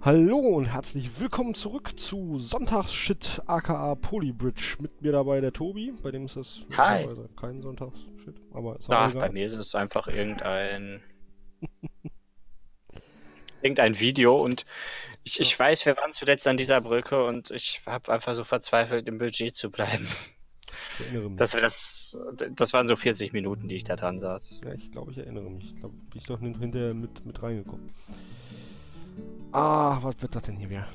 Hallo und herzlich willkommen zurück zu Sonntagsshit aka Polybridge. Mit mir dabei der Tobi, bei dem ist das Hi. kein Sonntagsshit, aber ist Ach, bei mir ist es einfach irgendein irgendein Video und ich, ich weiß, wir waren zuletzt an dieser Brücke und ich habe einfach so verzweifelt, im Budget zu bleiben. Ich erinnere mich. Dass wir das, das waren so 40 Minuten, die ich da dran saß. ja, ich glaube, ich erinnere mich. Ich glaube, bin ich doch hin- hinterher mit, mit reingekommen. Ah, was wird das denn hier wieder?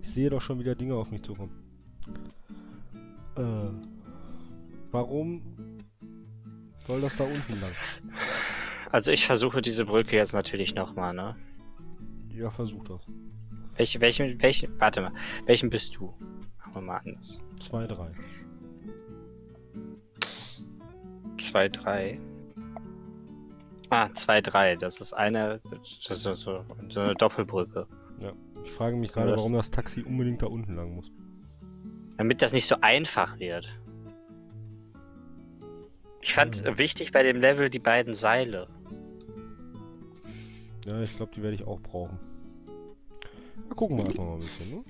Ich sehe doch schon wieder Dinge auf mich zukommen. Äh, warum soll das da unten lang? Also ich versuche diese Brücke jetzt natürlich nochmal, ne? Ja, versuch das. Welche, welchen, welchen, warte mal, welchen bist du? Machen wir mal anders. Zwei, drei. Zwei, drei. Ah, zwei, drei. Das ist eine, das ist so, so eine Doppelbrücke. Ich frage mich gerade, warum das Taxi unbedingt da unten lang muss. Damit das nicht so einfach wird. Ich fand Mhm. wichtig bei dem Level die beiden Seile. Ja, ich glaube, die werde ich auch brauchen. Na, gucken wir erstmal mal ein bisschen, ne?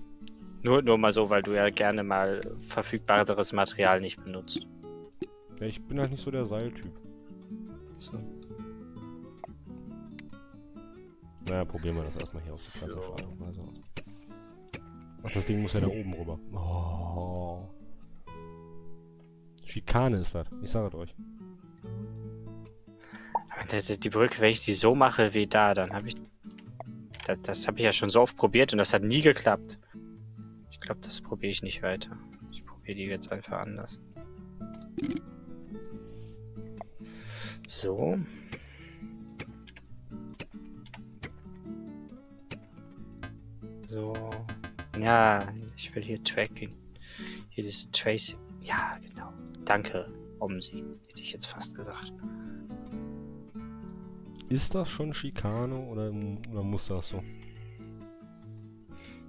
Nur, nur mal so, weil du ja gerne mal verfügbareres Material nicht benutzt. Ja, ich bin halt nicht so der Seiltyp. So. Naja, probieren wir das erstmal hier auf die So. und Weise aus. Ach, das Ding muss ja da oben rüber. Oh. Schikane ist das. Ich sage es euch. Aber Die Brücke, wenn ich die so mache wie da, dann habe ich. Das, das habe ich ja schon so oft probiert und das hat nie geklappt. Ich glaube, das probiere ich nicht weiter. Ich probiere die jetzt einfach anders. So. So. Ja, ich will hier Tracking. Hier dieses Tracing. Ja, genau. Danke, Omsi. Hätte ich jetzt fast gesagt. Ist das schon Schikane oder, oder muss das so?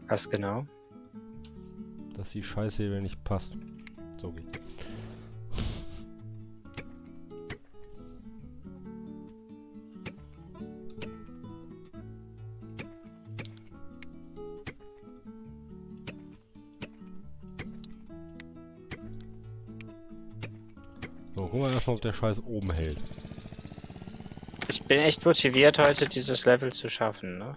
Was genau? Dass die Scheiße hier nicht passt. So geht's. Erstmal, ob der Scheiß oben hält. Ich bin echt motiviert, heute dieses Level zu schaffen, ne?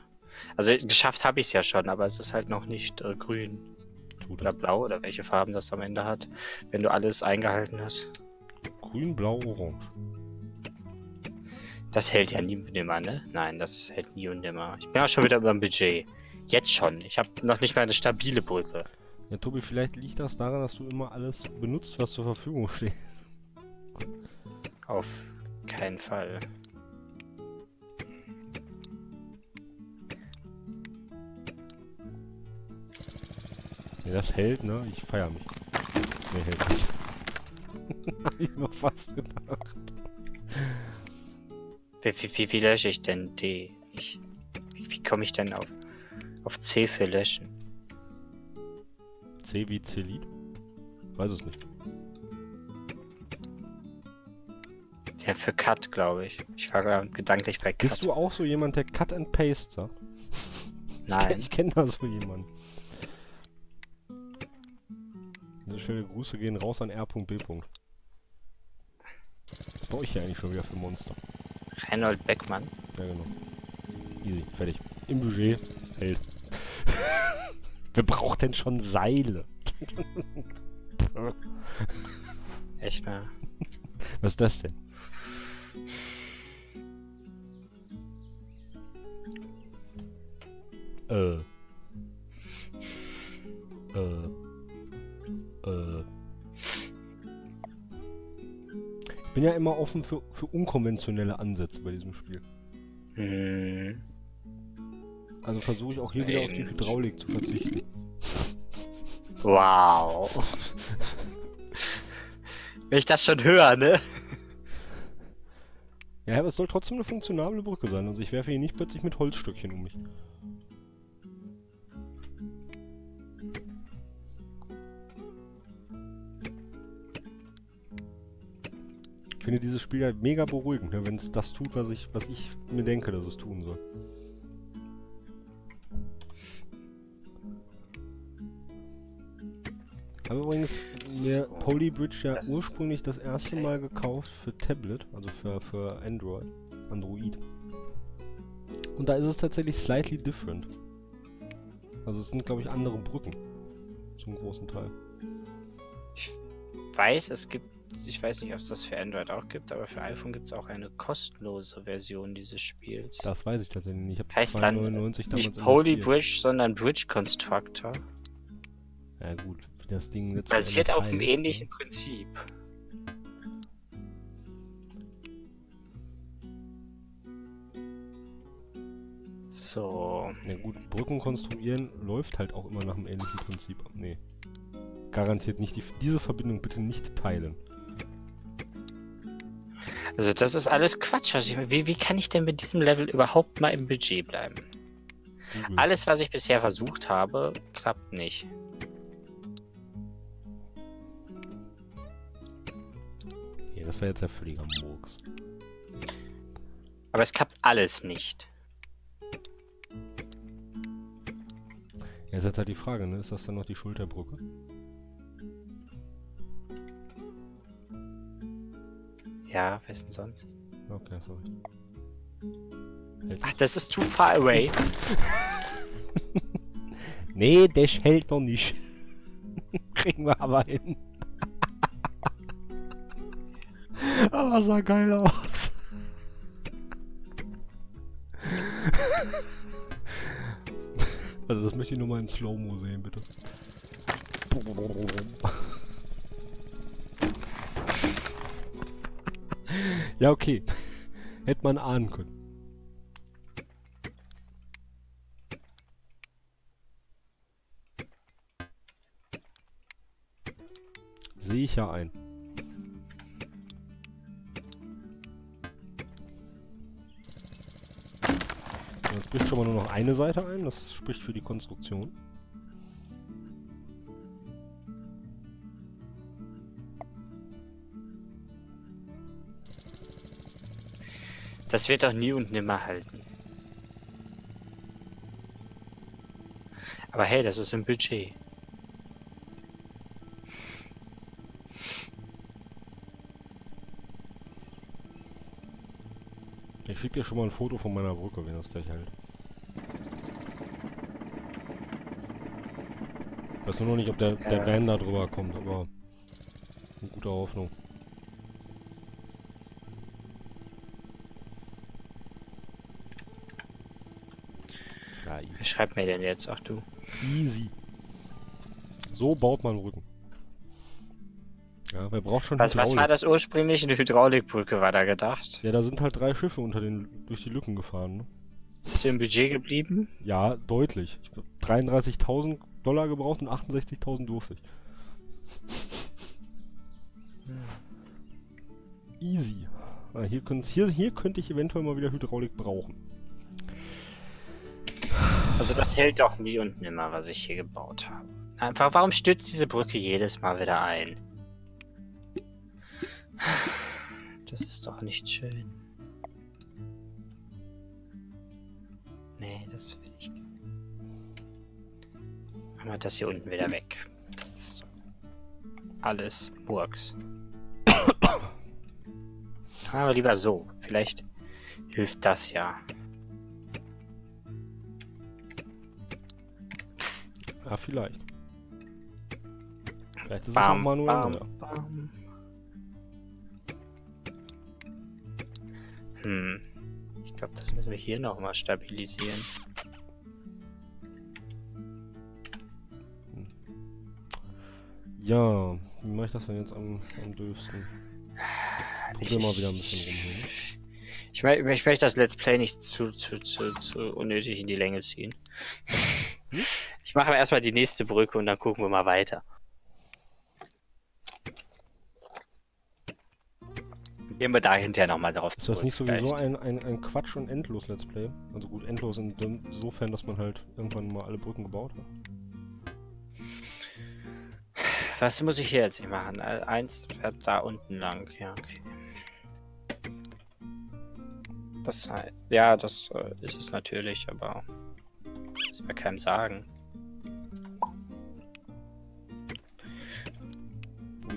Also geschafft habe ich es ja schon, aber es ist halt noch nicht äh, grün Tut oder er. blau oder welche Farben das am Ende hat, wenn du alles eingehalten hast. Grün, blau, orange. Das hält ja nie und nimmer, ne? Nein, das hält nie und nimmer. Ich bin auch schon wieder über dem Budget. Jetzt schon. Ich habe noch nicht mal eine stabile Brücke. Ja, Tobi, vielleicht liegt das daran, dass du immer alles benutzt, was zur Verfügung steht. Auf keinen Fall. Ja, das hält, ne? Ich feier mich. Nee, hält nicht. Hab ich mir fast gedacht. Wie, wie, wie, wie lösche ich denn D? Ich, wie wie komme ich denn auf, auf C für löschen? C wie Zelit? Weiß es nicht. Ja, für Cut, glaube ich. Ich war gedanklich bei Cut. Bist du auch so jemand, der Cut and Paste sagt? Nein. Ich kenne da so jemanden. Diese schöne Grüße gehen raus an R.B. Was baue ich hier eigentlich schon wieder für Monster? Reinhold Beckmann. Ja, genau. Easy, fertig. Im Budget hält. Wer braucht denn schon Seile? Echt mal. Was ist das denn? Äh. Äh. Äh. Ich bin ja immer offen für, für unkonventionelle Ansätze bei diesem Spiel. Hm. Also versuche ich auch hier wieder auf die. Hydraulik zu verzichten. Wow. Wenn ich das schon höre, ne? Ja, aber es soll trotzdem eine funktionable Brücke sein. Also ich werfe hier nicht plötzlich mit Holzstückchen um mich. Ich finde dieses Spiel ja mega beruhigend, ne, wenn es das tut, was ich, was ich mir denke, dass es tun soll. Habe übrigens mir So, Polybridge ja das- ursprünglich das erste okay. Mal gekauft für Tablet, also für, für Android, Android. Und da ist es tatsächlich slightly different. Also es sind, glaube ich, andere Brücken. Zum großen Teil. weiß, es gibt, ich weiß nicht, ob es das für Android auch gibt, aber für iPhone gibt es auch eine kostenlose Version dieses Spiels. Das weiß ich tatsächlich nicht. Ich habe Heißt dann 2,99 damals Nicht. Polybridge, sondern Bridge Constructor. Ja gut, das Ding letzten Basiert auf einem ähnlichen? Prinzip. So. Ja gut, Brücken konstruieren läuft halt auch immer nach einem ähnlichen Prinzip. Nee. Garantiert nicht. Die, diese Verbindung bitte nicht teilen. Also das ist alles Quatsch. Was ich, wie, wie kann ich denn mit diesem Level überhaupt mal im Budget bleiben? Google. Alles, was ich bisher versucht habe, klappt nicht. Das wäre jetzt ja völliger Murks. Aber es klappt alles nicht. Ja, ist jetzt halt die Frage, ne? Ist das dann noch die Schulterbrücke? Ja, wer ist denn sonst? Okay, sorry. Hält Ach, das ist too far away. Nee, der hält doch nicht. Kriegen wir aber hin. aber sah geil aus. also das möchte ich nur mal in Slow-Mo sehen, bitte. ja, okay. Hätte man ahnen können. Sehe ich ja ein. Bricht schon mal nur noch eine Seite ein, das spricht für die Konstruktion. Das wird doch nie und nimmer halten. Aber hey, das ist im Budget. Schicke dir schon mal ein Foto von meiner Brücke, wenn das gleich hält. Ich weiß nur noch nicht, ob der, der. Van da drüber kommt, aber eine gute Hoffnung. Ja, easy. Wer schreibt mir denn jetzt? Ach du. Easy. So baut man Rücken. Ja, wer braucht schon Was, was Hydraulik? war das ursprünglich? Eine Hydraulikbrücke war da gedacht. Ja, da sind halt drei Schiffe unter den durch die Lücken gefahren. Ne? Ist im Budget geblieben? Ja, deutlich. Ich hab 33.000 Dollar gebraucht und 68.000 durfte ich. Easy. Ah, hier, hier, hier könnte ich eventuell mal wieder Hydraulik brauchen. Also das hält doch nie und nimmer, was ich hier gebaut habe. Einfach, warum stürzt diese Brücke jedes Mal wieder ein? Das ist doch nicht schön. Nee, das will ich. Machen wir das hier unten wieder weg. Das ist alles Murks. Aber lieber so. Vielleicht hilft das ja. Ja, vielleicht. Vielleicht ist es auch Bam, manuell. bam, bam. Hm. Ich glaube, das müssen wir hier nochmal stabilisieren. Ja, wie mache ich das denn jetzt am, am döfsten? Probier mal wieder ein bisschen rum hier. Ne? Ich, mö- ich möchte das Let's Play nicht zu, zu, zu, zu unnötig in die Länge ziehen. Hm? Ich mache aber erstmal die nächste Brücke und dann gucken wir mal weiter. Gehen wir da hinterher nochmal drauf Ist das zurück. nicht sowieso ein, ein, ein Quatsch- und Endlos-Let's Play? Also gut, endlos in- insofern, dass man halt irgendwann mal alle Brücken gebaut hat. Was muss ich hier jetzt nicht machen? Äh, Eins fährt da unten lang. Ja, okay. Das heißt, ja, das äh, ist es natürlich, aber muss bei keinem sagen.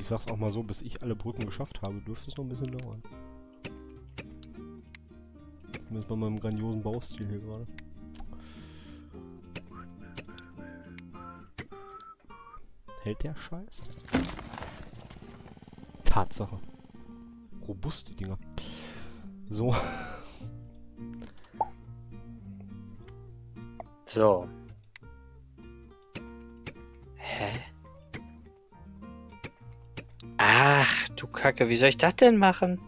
Ich sag's auch mal so, bis ich alle Brücken geschafft habe, dürfte es noch ein bisschen dauern. Zumindest bei meinem grandiosen Baustil hier gerade. Hält der Scheiß? Tatsache. Robuste Dinger. So. So. Ach, du Kacke, wie soll ich das denn machen?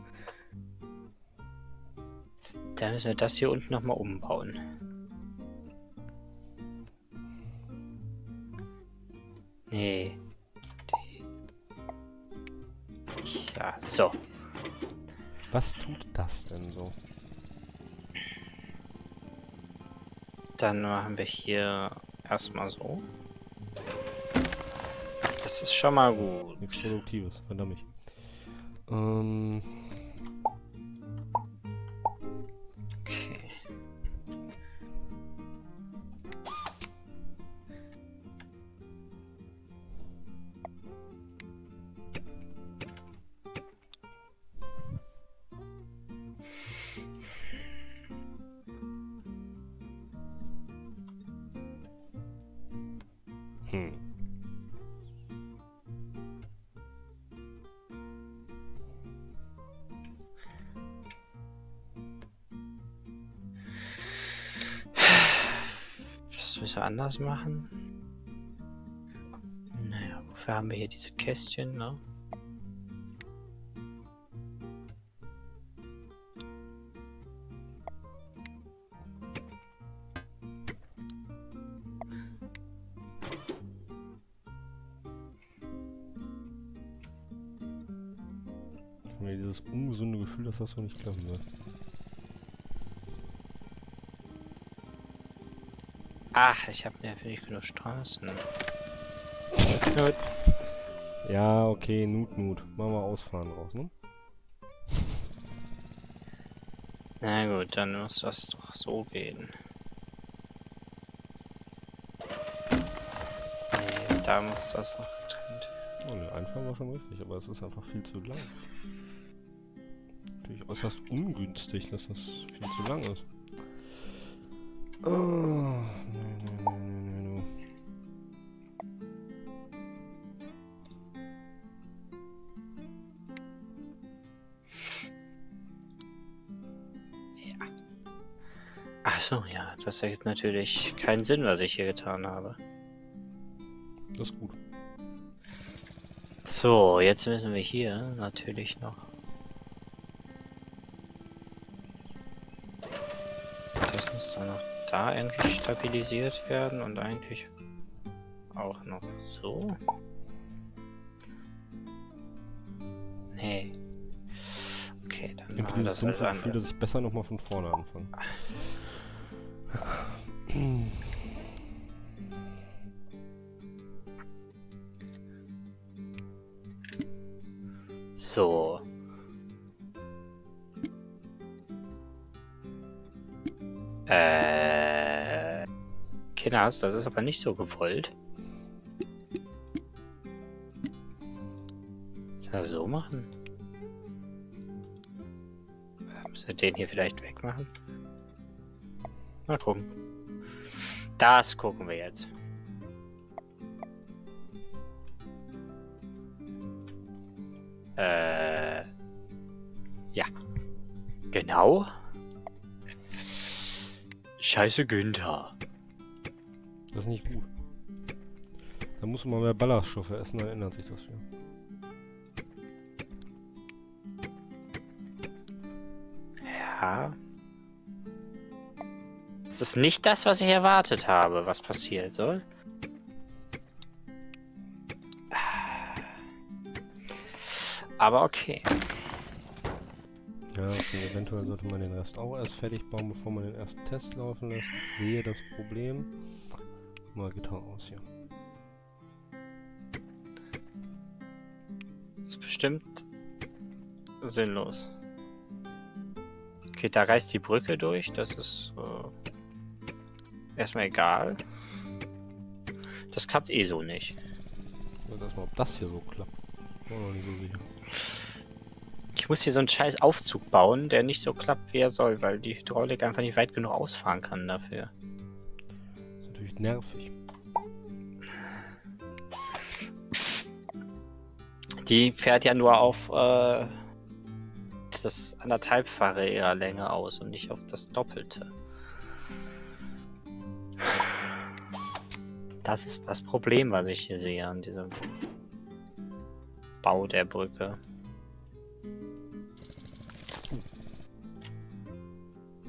Da müssen wir das hier unten nochmal umbauen. Nee. Ja, so. Was tut das denn so? Dann machen wir hier erstmal so. Das ist schon mal gut. Nichts Produktives, verdammt. Ähm. Anders machen. Naja, wofür haben wir hier diese Kästchen, ne? Dieses ungesunde Gefühl, dass das so nicht klappen wird. Ach, ich habe natürlich genug Straßen. Ja, okay, Nut, Nut. Machen wir ausfahren raus, ne? Na gut, dann muss das doch so gehen. Nee, da muss das noch getrennt werden. Oh, der Einfall war schon richtig, aber es ist einfach viel zu lang. Natürlich äußerst ungünstig, dass das viel zu lang ist. Oh, das ergibt natürlich keinen Sinn, was ich hier getan habe. Das ist gut. So, jetzt müssen wir hier natürlich noch. Das muss dann noch da irgendwie stabilisiert werden und eigentlich auch noch so. Nee. Okay, dann machen wir das halt Gefühl, dass ich besser nochmal von vorne anfange. So. Äh. Kinders, das ist aber nicht so gewollt. Er so machen? Müssen wir den hier vielleicht wegmachen? Mal gucken. Das gucken wir jetzt. Äh. Ja. Genau. Scheiße Günther. Das ist nicht gut. Da muss man mehr Ballaststoffe essen, dann ändert sich das wieder. Ja. Ist nicht das, was ich erwartet habe, was passiert soll. Aber okay. Ja, okay, eventuell sollte man den Rest auch erst fertig bauen, bevor man den ersten Test laufen lässt. Ich sehe das Problem. Mal Gitarre aus hier. Ist bestimmt sinnlos. Okay, da reißt die Brücke durch. Das ist äh, erstmal egal. Das klappt eh so nicht. Ich erstmal, ob das hier so klappt. So. Ich muss hier so einen scheiß Aufzug bauen, der nicht so klappt, wie er soll, weil die Hydraulik einfach nicht weit genug ausfahren kann dafür. ist natürlich nervig. Die fährt ja nur auf äh, das anderthalbfache ihrer Länge aus und nicht auf das Doppelte. Das ist das Problem, was ich hier sehe an diesem Bau der Brücke.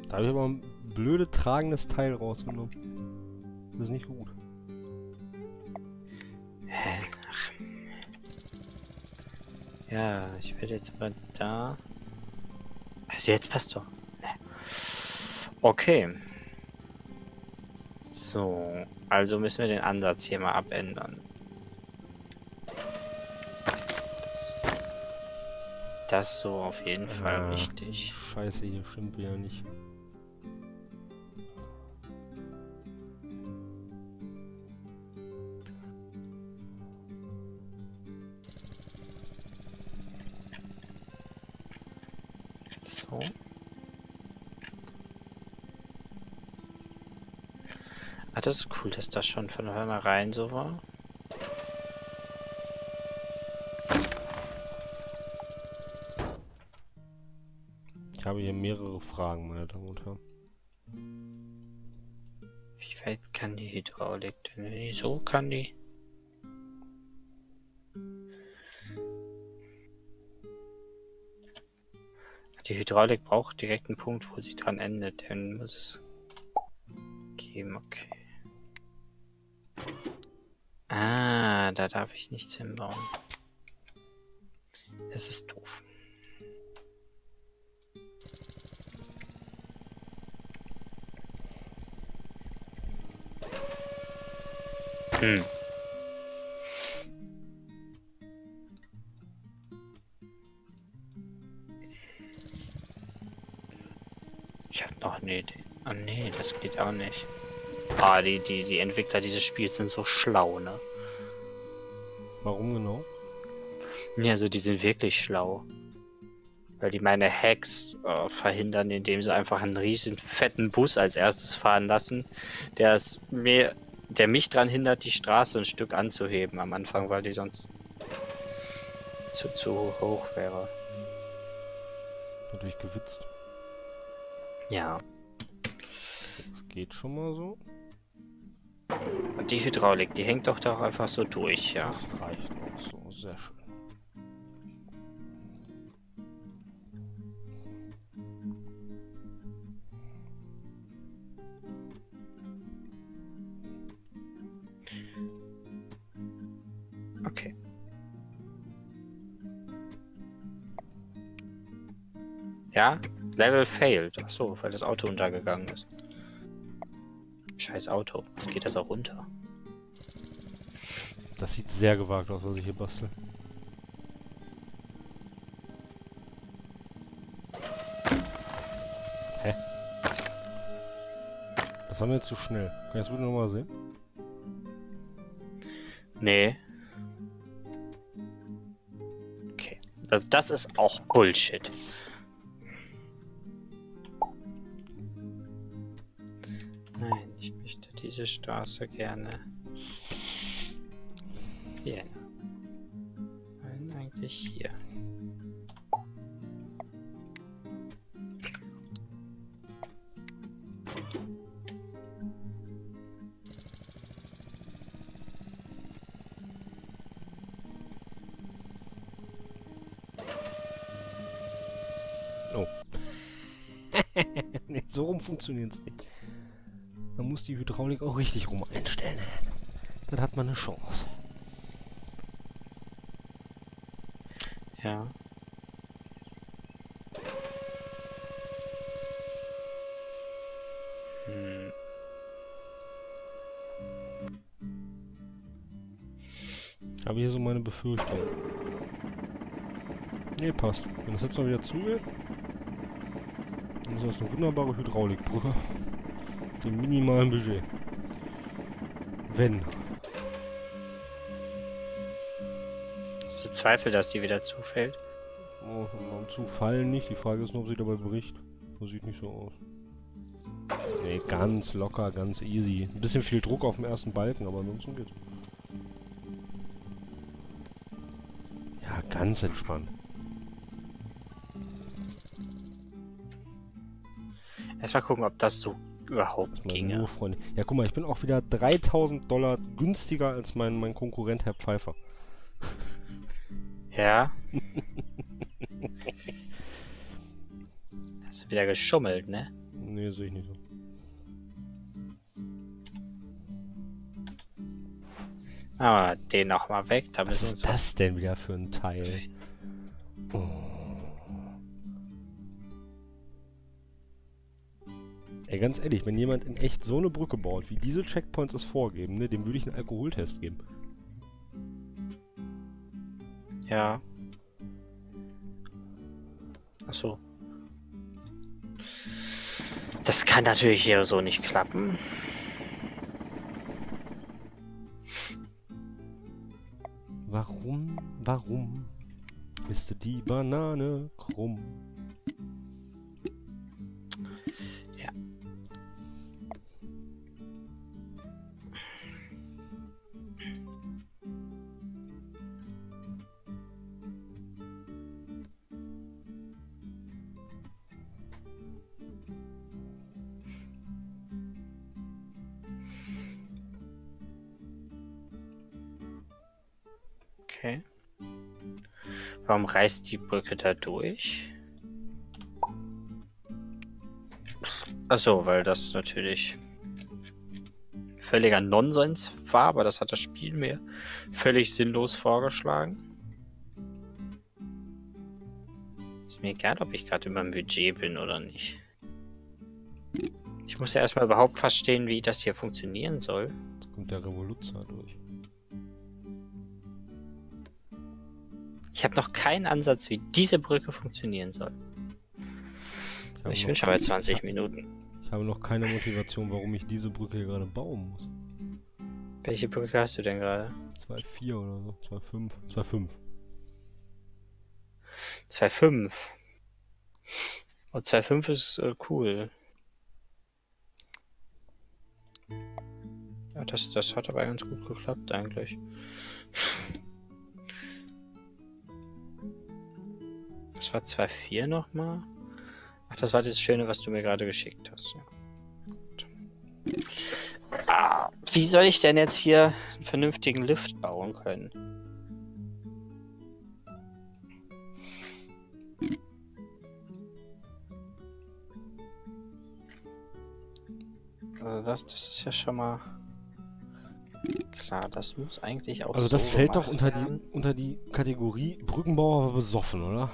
Da habe ich aber ein blöde tragendes Teil rausgenommen. Das ist nicht gut. Ach. Ja, ich werde jetzt mal da. Also jetzt passt doch. Okay. So, also müssen wir den Ansatz hier mal abändern. Das so auf jeden Fall Äh. richtig. Scheiße, hier stimmt wieder nicht. Das ist cool, dass das schon von vornherein so war. Ich habe hier mehrere Fragen, meine Damen und Herren. Wie weit kann die Hydraulik denn? Nee, So kann die. Die Hydraulik braucht direkt einen Punkt, wo sie dran endet. Dann muss es geben, okay. Ah, da darf ich nichts hinbauen. Das ist doof. Hm. Ich hab noch eine Idee. Ah nee, das geht auch nicht. Ah, die, die, die Entwickler dieses Spiels sind so schlau, ne? Warum genau? Ja, also die sind wirklich schlau. Weil die meine Hacks äh, verhindern, indem sie einfach einen riesen fetten Bus als erstes fahren lassen, der es mir, der mich dran hindert, die Straße ein Stück anzuheben am Anfang, weil die sonst zu, zu hoch wäre. Natürlich gewitzt. Ja. Das geht schon mal so. Und die Hydraulik, die hängt doch da einfach so durch, ja. Das reicht auch so. Sehr schön. Okay. Ja, Level failed. Ach so, weil das Auto untergegangen ist. Scheiß Auto. Jetzt geht das auch runter. Das sieht sehr gewagt aus, was ich hier bastel. Hä? Das war mir jetzt zu schnell. Kann ich das bitte nochmal sehen? Nee. Okay. Das, das ist auch Bullshit. Diese Straße gerne. Hier. Nein, eigentlich hier. nee, so rum funktioniert es nicht. Muss die Hydraulik auch richtig rum einstellen. Dann hat man eine Chance. Ja. Hm. Habe hier so meine Befürchtung. Nee, passt. Wenn das jetzt mal wieder zugeht, dann ist das eine wunderbare Hydraulikbrücke. Dem minimalen Budget. Wenn. Hast du Zweifel, dass die wieder zufällt? Oh, am Zufallen nicht. Die Frage ist nur, ob sie dabei bricht. Das sieht nicht so aus. Nee, ganz locker, ganz easy. Ein bisschen viel Druck auf dem ersten Balken, aber ansonsten geht's. Ja, ganz entspannt. Erstmal gucken, ob das so überhaupt ginge. nur Freunde. Ja, guck mal, ich bin auch wieder 3000 Dollar günstiger als mein, mein Konkurrent Herr Pfeiffer. Ja. Hast du wieder geschummelt, ne? Nee, sehe ich nicht so. Aber den nochmal weg, da Was ist das denn wieder für ein Teil? Oh. Ey, ganz ehrlich, wenn jemand in echt so eine Brücke baut, wie diese Checkpoints es vorgeben, ne, dem würde ich einen Alkoholtest geben. Ja. Achso. Das kann natürlich hier so nicht klappen. Warum, warum ist die Banane krumm? Okay. Warum reißt die Brücke da durch? Achso, weil das natürlich völliger Nonsens war, aber das hat das Spiel mir völlig sinnlos vorgeschlagen. Ist mir egal, ob ich gerade über dem Budget bin oder nicht. Ich muss ja erstmal überhaupt verstehen, wie das hier funktionieren soll. Jetzt kommt der Revoluzzer durch. Ich habe noch keinen Ansatz, wie diese Brücke funktionieren soll. Ich bin schon bei 20 Minuten. Ich habe noch keine Motivation, warum ich diese Brücke hier gerade bauen muss. Welche Brücke hast du denn gerade? 2,4 oder so. 2,5. 2,5. 2,5. Und 2,5 ist äh, cool. Ja, das, das hat aber ganz gut geklappt eigentlich. Das war 2,4 nochmal. Ach, das war das Schöne, was du mir gerade geschickt hast. Ja. Ah, wie soll ich denn jetzt hier einen vernünftigen Lift bauen können? Also das, das ist ja schon mal klar. Das muss eigentlich auch Also das so fällt doch unter die, unter die Kategorie Brückenbauer besoffen, oder?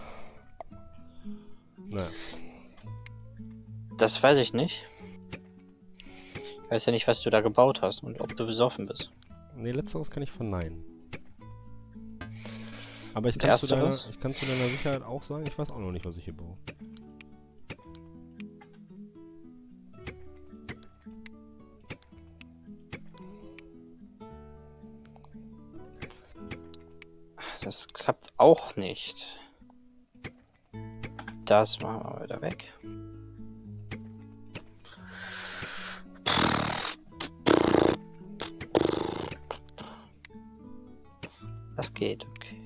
Naja. Das weiß ich nicht. Ich weiß ja nicht, was du da gebaut hast und ob du besoffen bist. Nee, letzteres kann ich verneinen. Aber ich kann, zu deiner, ich kann zu deiner Sicherheit auch sagen, ich weiß auch noch nicht, was ich hier baue. Das klappt auch nicht. Das machen wir wieder weg. Das geht, okay.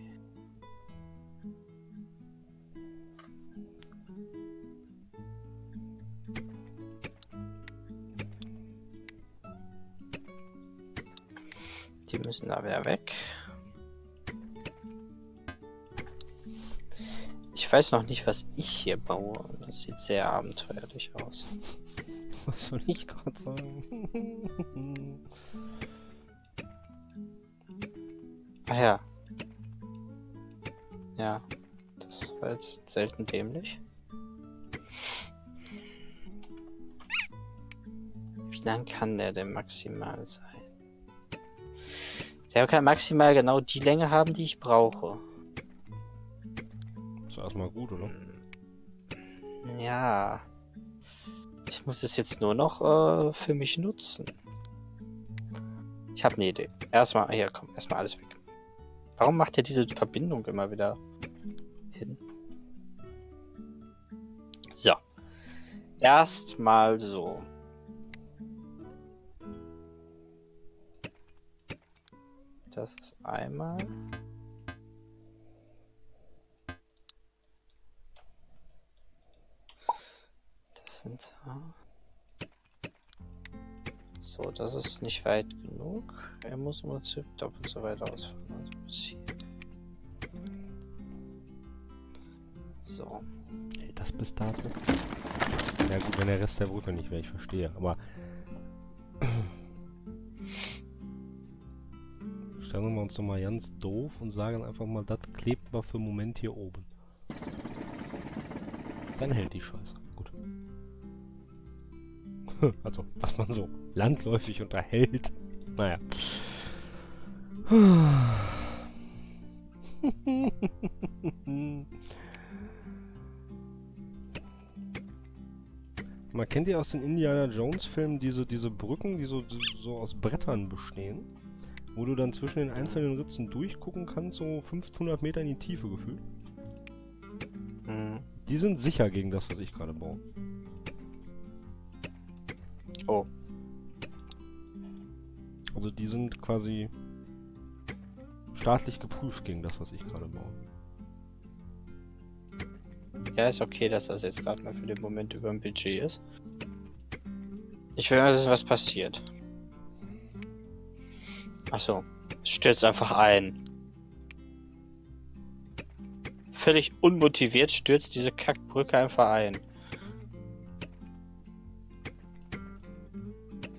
Die müssen da wieder weg. Ich weiß noch nicht, was ich hier baue. Das sieht sehr abenteuerlich aus. Was soll ich gerade sagen? Ah ja. Ja, das war jetzt selten dämlich. Wie lang kann der denn maximal sein? Der kann maximal genau die Länge haben, die ich brauche. Ist erstmal gut, oder? Ja. Ich muss es jetzt nur noch äh, für mich nutzen. Ich habe eine Idee. Erstmal, hier, komm, erstmal alles weg. Warum macht er diese Verbindung immer wieder hin? So. Erstmal so. Das ist einmal. Sind. So, das ist nicht weit genug. Er muss im Prinzip doppelt so weit ausfahren. Also bis hier. So. Hält das bis dato? Ja gut, wenn der Rest der Brücke nicht wäre, ich verstehe. Aber stellen wir uns doch mal ganz doof und sagen einfach mal, das klebt mal für einen Moment hier oben. Dann hält die Scheiße. Also, was man so landläufig unterhält. Naja. Man kennt ja aus den Indiana Jones Filmen diese, diese Brücken, die so, so aus Brettern bestehen wo du dann zwischen den einzelnen Ritzen durchgucken kannst, so 500 Meter in die Tiefe gefühlt. Mhm. Die sind sicher gegen das, was ich gerade baue. Oh. Also die sind quasi staatlich geprüft gegen das, was ich gerade baue. Ja, ist okay, dass das jetzt gerade mal für den Moment über dem Budget ist. Ich will mal wissen, was passiert. Achso. Es stürzt einfach ein. Völlig unmotiviert stürzt diese Kackbrücke einfach ein.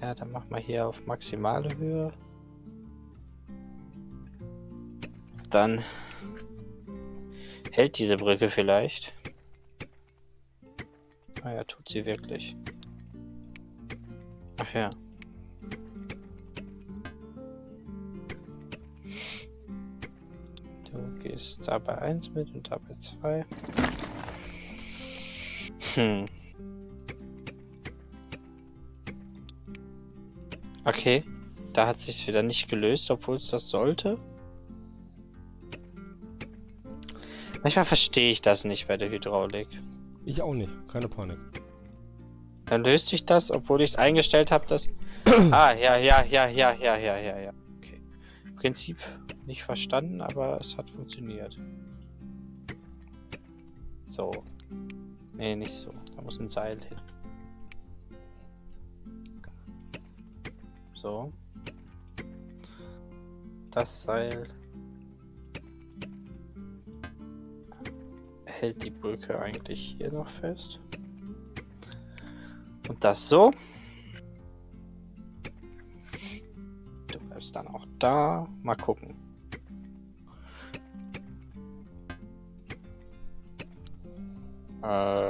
Ja, dann machen wir hier auf maximale Höhe. Dann hält diese Brücke vielleicht. Ah tut sie wirklich. Ach ja. ist da bei 1 mit und da bei 2. Hm. Okay, da hat sich wieder nicht gelöst, obwohl es das sollte. Manchmal verstehe ich das nicht bei der Hydraulik. Ich auch nicht, keine Panik. Dann löst sich das, obwohl ich es eingestellt habe, dass... ah, ja, ja, ja, ja, ja, ja, ja, ja. Okay. Prinzip nicht verstanden, aber es hat funktioniert. So. Nee, nicht so. Da muss ein Seil hin. So. Das Seil hält die Brücke eigentlich hier noch fest. Und das so. Du bleibst dann auch da. Mal gucken. Äh.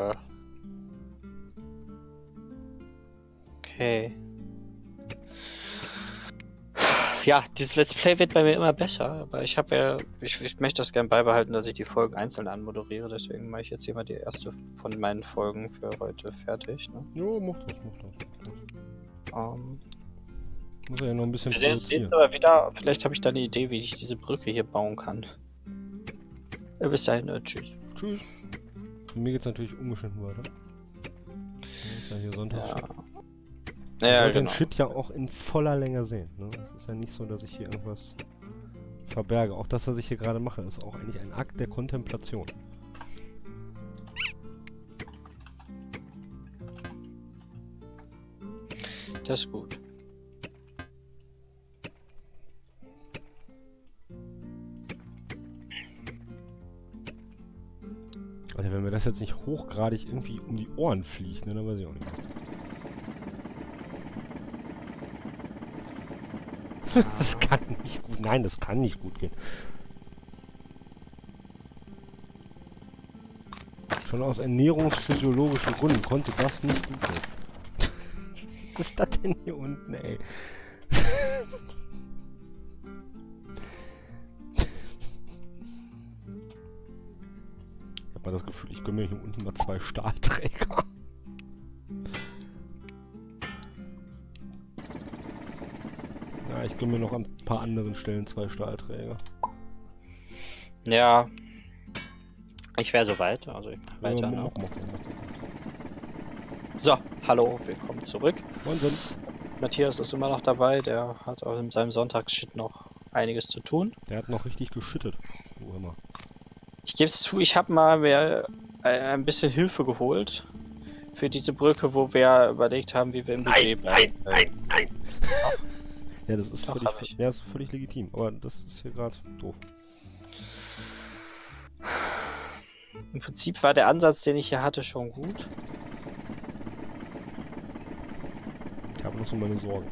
Ja, dieses Let's Play wird bei mir immer besser, aber ich habe ja, ich, ich, möchte das gerne beibehalten, dass ich die Folgen einzeln anmoderiere, deswegen mache ich jetzt hier mal die erste von meinen Folgen für heute fertig. Ne? Jo, mach das, mach das. Um, Muss ja noch ein bisschen wir sehen uns aber wieder, vielleicht habe ich da eine Idee, wie ich diese Brücke hier bauen kann. Ja, bis dahin, äh, tschüss. Tschüss. Für mir geht es natürlich ungeschnitten weiter. ist ja hier Sonntag. Ja. Ja, ich genau. den Shit ja auch in voller Länge sehen. Ne? Es ist ja nicht so, dass ich hier irgendwas verberge. Auch das, was ich hier gerade mache, ist auch eigentlich ein Akt der Kontemplation. Das ist gut. Alter, wenn mir das jetzt nicht hochgradig irgendwie um die Ohren fliegt, ne, dann weiß ich auch nicht. das kann nicht gut. Nein, das kann nicht gut gehen. Schon aus ernährungsphysiologischen Gründen konnte das nicht gut gehen. Was ist das denn hier unten, ey? mal das Gefühl, ich gönne mir hier unten mal zwei Stahlträger. Ich gönne mir noch an ein paar anderen Stellen zwei Stahlträger. Ja. Ich wäre soweit, also ich mach weiter. Ja, ne? mach, mach, mach. So, hallo, willkommen zurück. Wahnsinn. Matthias ist immer noch dabei, der hat auch in seinem Sonntagsshit noch einiges zu tun. Der hat noch richtig geschüttet. Wo immer. Ich gebe es zu, ich habe mal mir äh, ein bisschen Hilfe geholt für diese Brücke, wo wir überlegt haben, wie wir im Budget bleiben. Nein, nein, Ja, das ist Doch, völlig, ja, ist völlig legitim. Aber das ist hier gerade doof. Im Prinzip war der Ansatz, den ich hier hatte, schon gut. Ich habe noch so meine Sorgen.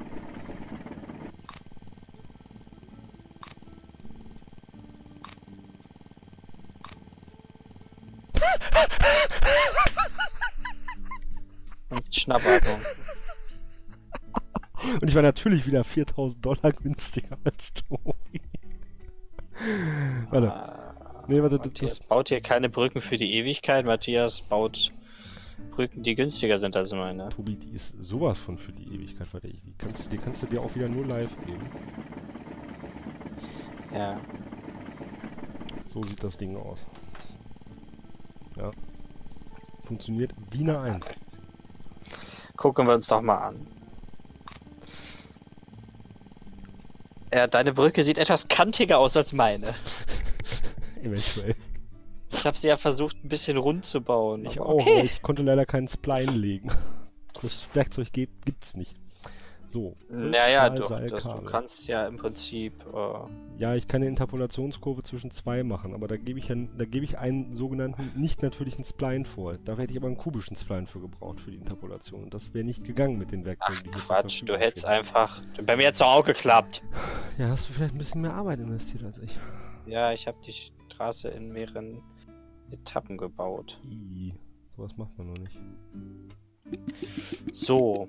Und Schnappatmung. Ich war natürlich wieder 4000 Dollar günstiger als Tobi. Warte. Ah, Nee, warte, das, Matthias das, baut hier keine Brücken für die Ewigkeit. Matthias baut Brücken, die günstiger sind als meine. Tobi, die ist sowas von für die Ewigkeit, weil die kannst, du- die kannst du dir auch wieder nur live geben. Ja. So sieht das Ding aus. Ja. Funktioniert wie eine Eins. Gucken wir uns doch mal an. Ja, deine Brücke sieht etwas kantiger aus als meine. Eventuell. Ich habe sie ja versucht, ein bisschen rund zu bauen. Ich auch, okay. aber ich konnte leider keinen Spline legen. Das Werkzeug gibt, gibt's nicht. So. Naja, Stahl, du, das, kannst ja im Prinzip. Äh, Ja, ich kann eine Interpolationskurve zwischen zwei machen, aber da gebe ich ja, da gebe ich einen sogenannten nicht natürlichen Spline vor. Da hätte ich aber einen kubischen Spline für gebraucht für die Interpolation. Und das wäre nicht gegangen mit den ach Werkzeugen, die hier Quatsch, du hättest stehen. einfach. Bei mir hat's doch auch geklappt. Ja, hast du vielleicht ein bisschen mehr Arbeit investiert als ich. Ja, ich habe die Straße in mehreren Etappen gebaut. Ii, sowas macht man noch nicht. So,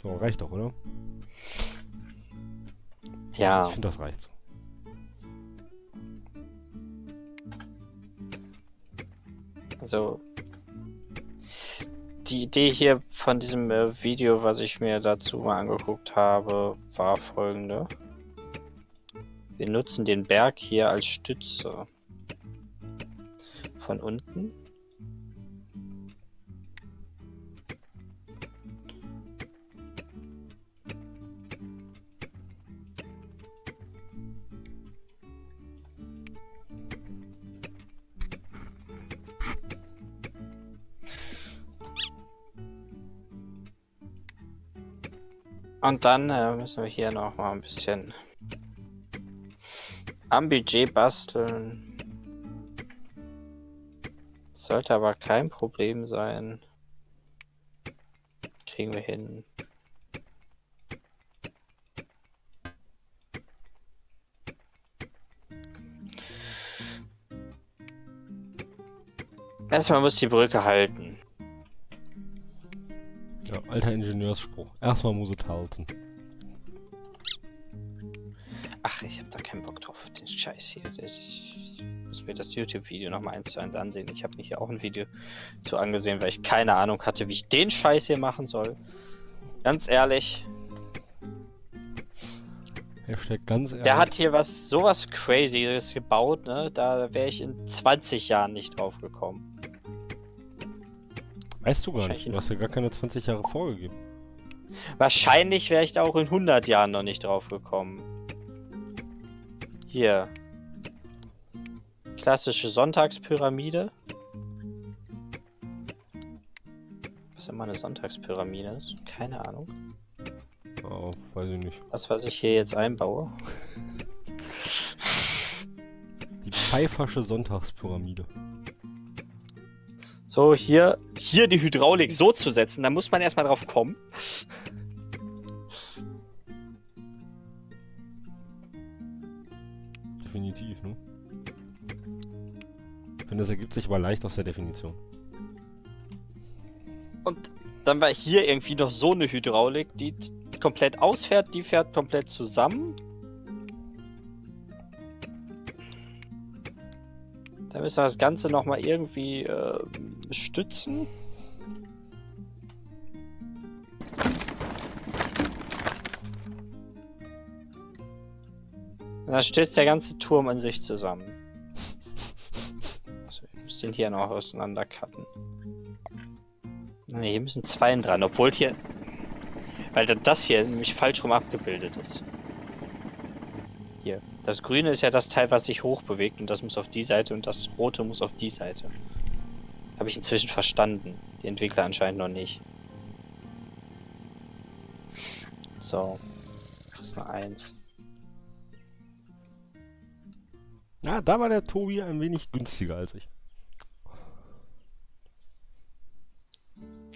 So, reicht doch, oder? ja. Ich finde, das reicht so. Also die Idee hier von diesem äh, Video, was ich mir dazu mal angeguckt habe, war folgende. Wir nutzen den Berg hier als Stütze. Von unten. Und dann äh, müssen wir hier noch mal ein bisschen am Budget basteln. Sollte aber kein Problem sein. Kriegen wir hin. Erstmal muss die Brücke halten. Ja, alter Ingenieursspruch. Erstmal muss es halten. Ach, ich hab da keinen Bock drauf, den Scheiß hier. Ich muss mir das YouTube-Video nochmal eins zu eins ansehen. Ich habe mir hier auch ein Video zu angesehen, weil ich keine Ahnung hatte, wie ich den Scheiß hier machen soll. Ganz ehrlich, Hashtag ganz ehrlich. der hat hier was sowas Crazyes gebaut, ne? Da wäre ich in 20 Jahren nicht drauf gekommen. Weißt du gar nicht. Du hast ja gar keine 20 Jahre vorgegeben. Wahrscheinlich wäre ich da auch in 100 Jahren noch nicht drauf gekommen. Hier. Klassische Sonntagspyramide. Was immer eine Sonntagspyramide ist? Keine Ahnung. Oh, weiß ich nicht. Das, was ich hier jetzt einbaue. Die Pfeiffersche Sonntagspyramide. So, hier, hier die Hydraulik so zu setzen, da muss man erstmal drauf kommen. Definitiv, ne? Ich finde, das ergibt sich aber leicht aus der Definition. Und dann war hier irgendwie noch so eine Hydraulik, die komplett ausfährt, die fährt komplett zusammen. Da müssen wir das Ganze nochmal irgendwie äh, stützen. Da stößt der ganze Turm an sich zusammen. Also, ich muss den hier noch auseinander cutten. Ne, hier müssen zwei dran, obwohl hier. Weil das hier nämlich falsch rum abgebildet ist. Hier. Das Grüne ist ja das Teil, was sich hochbewegt und das muss auf die Seite und das Rote muss auf die Seite. Habe ich inzwischen verstanden. Die Entwickler anscheinend noch nicht. So. Ist eine 1. Ja, da war der Tobi ein wenig günstiger als ich.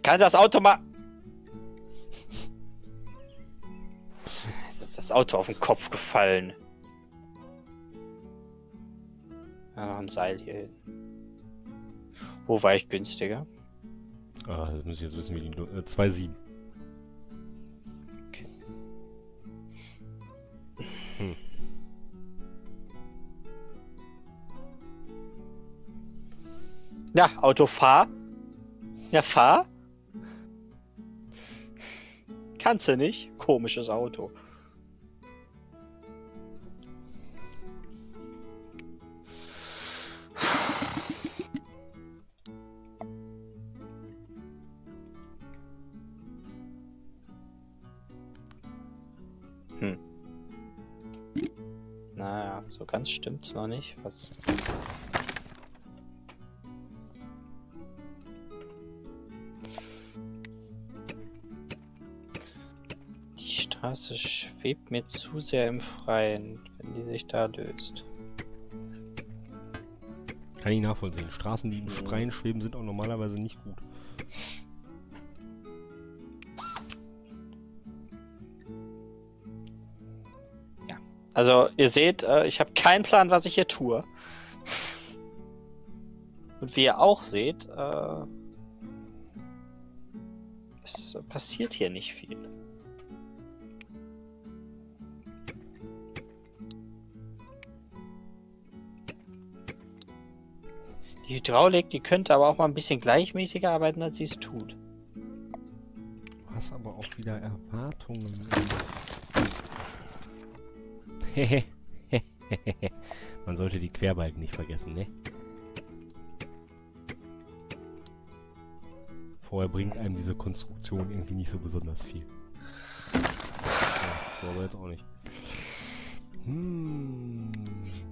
Kann das Auto mal. Ist das Auto auf den Kopf gefallen. Ja, noch ein Seil hier hin. Wo war ich günstiger? Ah, das muss ich jetzt wissen, wie die. Äh, 2,7. Okay. Hm. Ja, Auto fahr. Ja, fahr. Kannst du nicht? Komisches Auto. Ganz stimmt's noch nicht. Was? Die Straße schwebt mir zu sehr im Freien, wenn die sich da löst. Kann ich nachvollziehen. Straßen, die im Freien schweben, sind auch normalerweise nicht gut. Ihr seht, äh, ich habe keinen Plan, was ich hier tue. Und wie ihr auch seht, äh, es passiert hier nicht viel. Die Hydraulik, die könnte aber auch mal ein bisschen gleichmäßiger arbeiten, als sie es tut. Du hast aber auch wieder Erwartungen. Man sollte die Querbalken nicht vergessen, ne? Vorher bringt einem diese Konstruktion irgendwie nicht so besonders viel. Ja, aber jetzt auch nicht. Hm.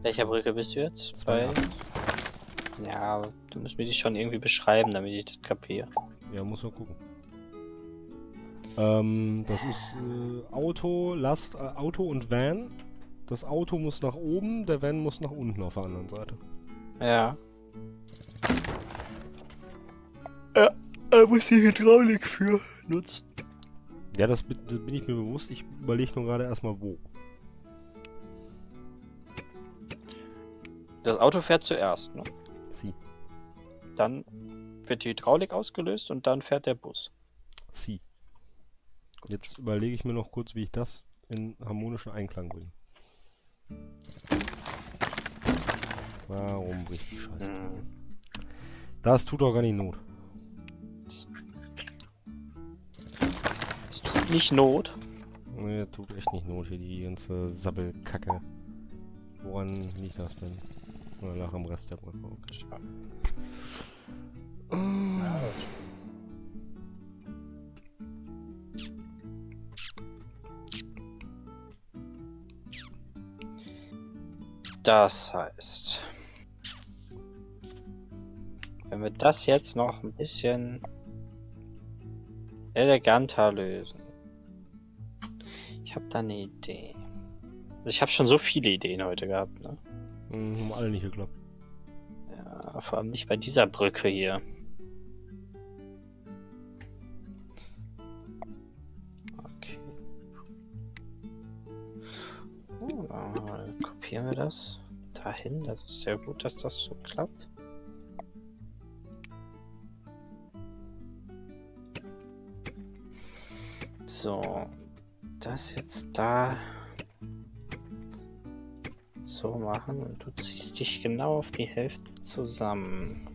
Welcher Brücke bist du jetzt? Zwei. Bei... Ja, du musst mir die schon irgendwie beschreiben, damit ich das kapiere. Ja, muss man gucken. Ähm, das ist äh, Auto, Last, äh, Auto und Van. Das Auto muss nach oben, der Van muss nach unten auf der anderen Seite. Ja. Ja, er muss die Hydraulik für nutzen. Ja, das, bin- das bin ich mir bewusst. Ich überlege nur gerade erstmal wo. Das Auto fährt zuerst, ne? Sie. Dann wird die Hydraulik ausgelöst und dann fährt der Bus. Sie. Jetzt überlege ich mir noch kurz, wie ich das in harmonischen Einklang bringe. Warum bricht die Scheiße? Das tut doch gar nicht Not. Es tut nicht Not. Nee, tut echt nicht Not hier, die ganze Sabbelkacke. Woran liegt das denn? Oder lag am Rest der Brücke? Okay. Das heißt, wenn wir das jetzt noch ein bisschen eleganter lösen. Ich habe da eine Idee. Also ich habe schon so viele Ideen heute gehabt, ne? Hm, haben alle nicht geklappt. Ja, vor allem nicht bei dieser Brücke hier. Kopieren wir das dahin. Das ist sehr gut, dass das so klappt. So, das jetzt da so machen und du ziehst dich genau auf die Hälfte zusammen.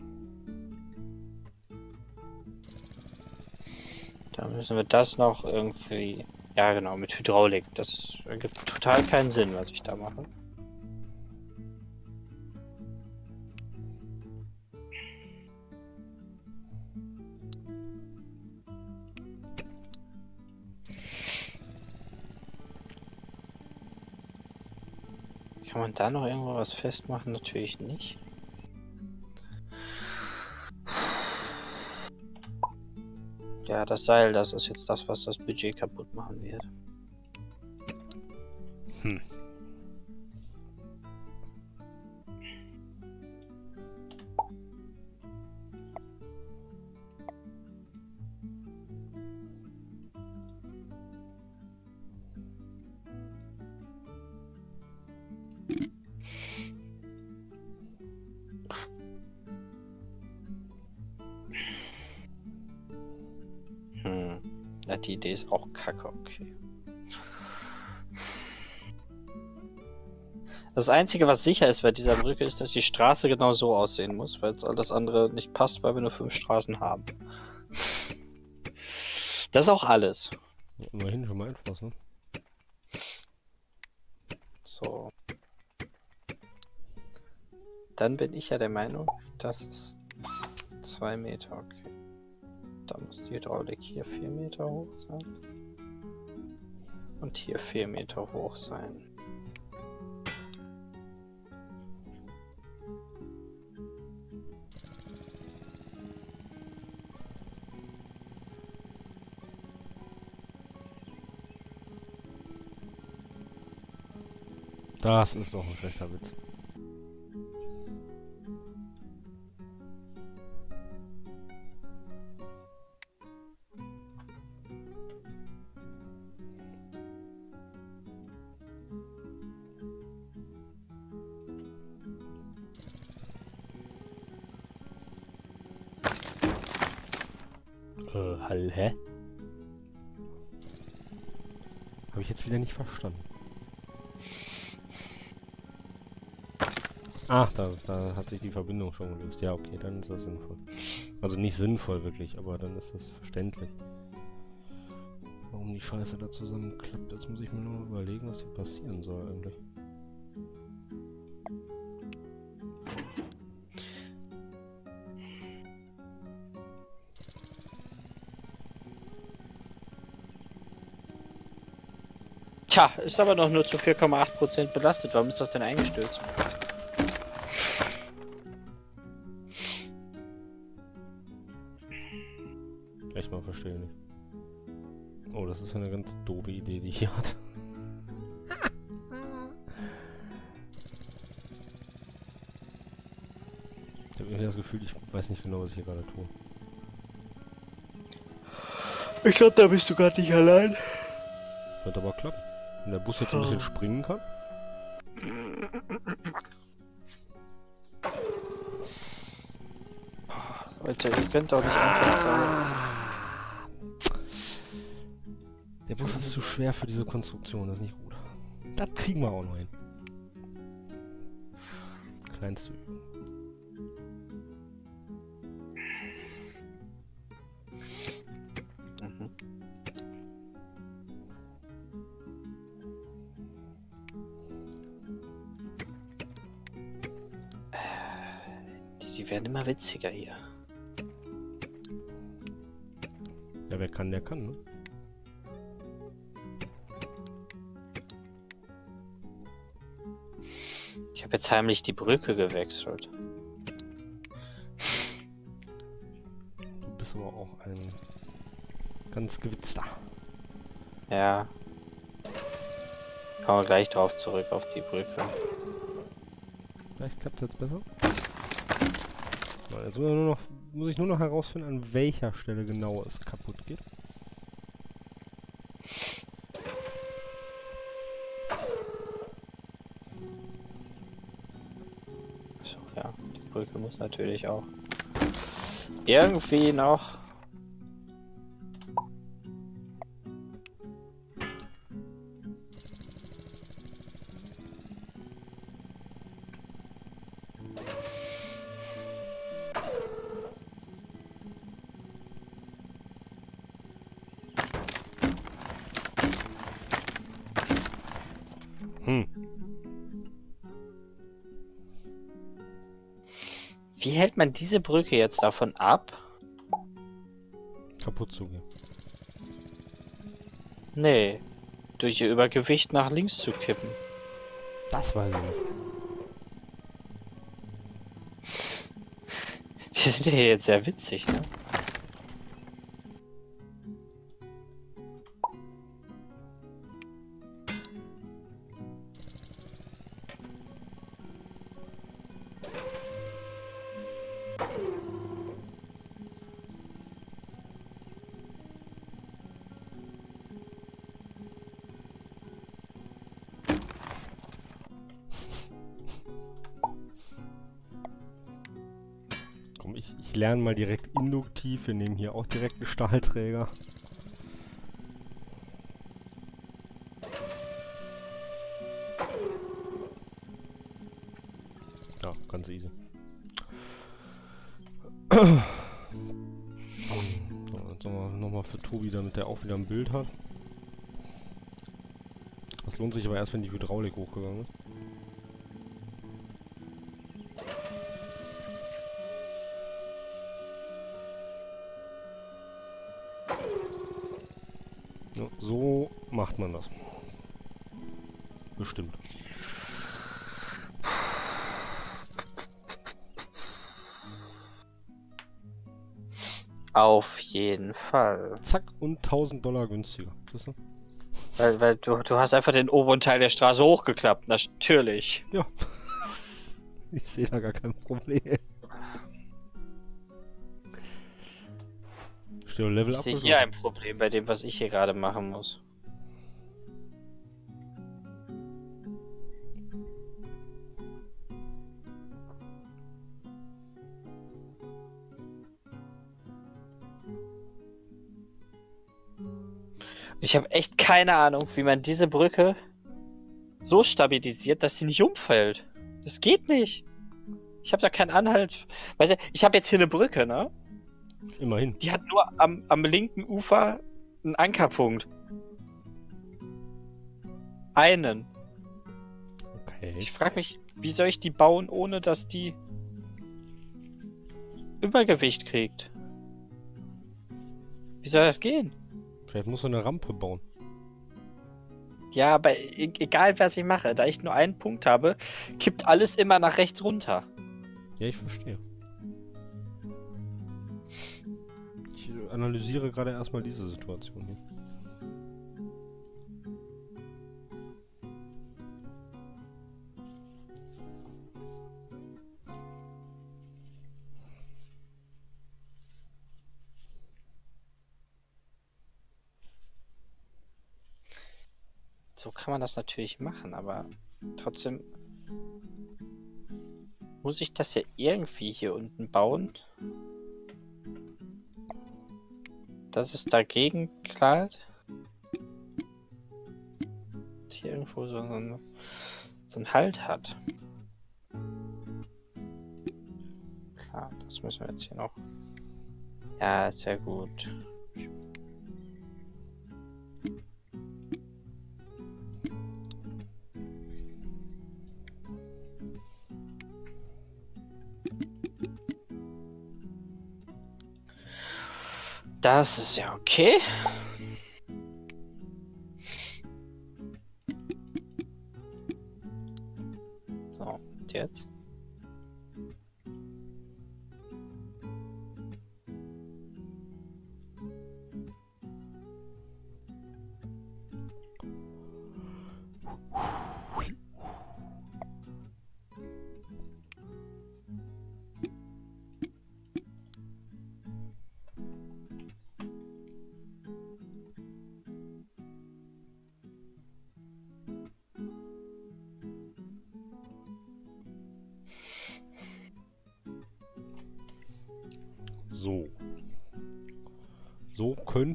Da müssen wir das noch irgendwie. Ja, genau, mit Hydraulik. Das ergibt total keinen Sinn, was ich da mache. Man da noch irgendwo was festmachen? Natürlich nicht. Ja, das Seil, das ist jetzt das, was das Budget kaputt machen wird. Hm. Kacke, okay. Das Einzige, was sicher ist bei dieser Brücke, ist, dass die Straße genau so aussehen muss, weil jetzt alles andere nicht passt, weil wir nur fünf Straßen haben. Das ist auch alles. Immerhin schon mal etwas, ne? So. Dann bin ich ja der Meinung, das ist zwei Meter, okay. Da muss die Hydraulik hier vier Meter hoch sein. Und hier vier Meter hoch sein. Das ist doch ein schlechter Witz. Hall, hä? Habe ich jetzt wieder nicht verstanden. Ach, da, da hat sich die Verbindung schon gelöst. Ja, okay, dann ist das sinnvoll. Also nicht sinnvoll wirklich, aber dann ist das verständlich. Warum die Scheiße da zusammenklappt. Jetzt muss ich mir nur überlegen, was hier passieren soll eigentlich. Tja, ist aber noch nur zu 4,8% belastet. Warum ist das denn eingestürzt? Echt mal verstehe nicht. Oh, das ist eine ganz doofe Idee, die ich hier hatte. Ich habe irgendwie das Gefühl, ich weiß nicht genau, was ich hier gerade tue. Ich glaube, da bist du gerade nicht allein. Wird aber klappen. Wenn der Bus jetzt ein bisschen springen kann. Leute, ihr könnt doch nicht einfach. Der Bus ist zu schwer für diese Konstruktion, das ist nicht gut. Das kriegen wir auch noch hin. Kleinste Übung. Witziger hier. Ja, wer kann, der kann, ne? Ich habe jetzt heimlich die Brücke gewechselt. Du bist aber auch ein ganz gewitzter. Ja. Kommen wir gleich drauf zurück auf die Brücke. Vielleicht klappt es jetzt besser. Jetzt muss, nur noch, muss ich nur noch herausfinden, an welcher Stelle genau es kaputt geht. So, ja, die Brücke muss natürlich auch irgendwie noch. Hält man diese Brücke jetzt davon ab? Kaputt zu gehen. Nee, durch ihr Übergewicht nach links zu kippen. Das weiß ich nicht. Die sind ja jetzt sehr witzig, ne? Komm, ich, ich lerne mal direkt induktiv. Wir nehmen hier auch direkt einen Stahlträger. Ja, ganz easy. So, jetzt nochmal noch mal für Tobi, damit der auch wieder ein Bild hat. Das lohnt sich aber erst, wenn die Hydraulik hochgegangen ist. Ja, macht man das. Bestimmt. Auf jeden Fall. Zack und 1000 Dollar günstiger. Siehst du? Weil, weil du, du hast einfach den oberen Teil der Straße hochgeklappt, natürlich. Ja. Ich sehe da gar kein Problem. Level Ich sehe hier ein Problem bei dem, was ich hier gerade machen muss. Ich habe echt keine Ahnung, wie man diese Brücke so stabilisiert, dass sie nicht umfällt. Das geht nicht. Ich habe da keinen Anhalt. Weißt du, ich habe jetzt hier eine Brücke, ne? Immerhin. Die hat nur am, am linken Ufer einen Ankerpunkt. Einen. Okay. Ich frage mich, wie soll ich die bauen, ohne dass die Übergewicht kriegt? Wie soll das gehen? Vielleicht muss er eine Rampe bauen. Ja, aber e egal was ich mache, da ich nur einen Punkt habe, kippt alles immer nach rechts runter. Ja, ich verstehe. Ich analysiere gerade erstmal diese Situation hier. Kann man das natürlich machen, aber trotzdem muss ich das ja irgendwie hier unten bauen. Dass es dagegen knallt. Hier irgendwo so ein, so ein Halt hat. Klar, das müssen wir jetzt hier noch. Ja, sehr gut. Das ist ja okay.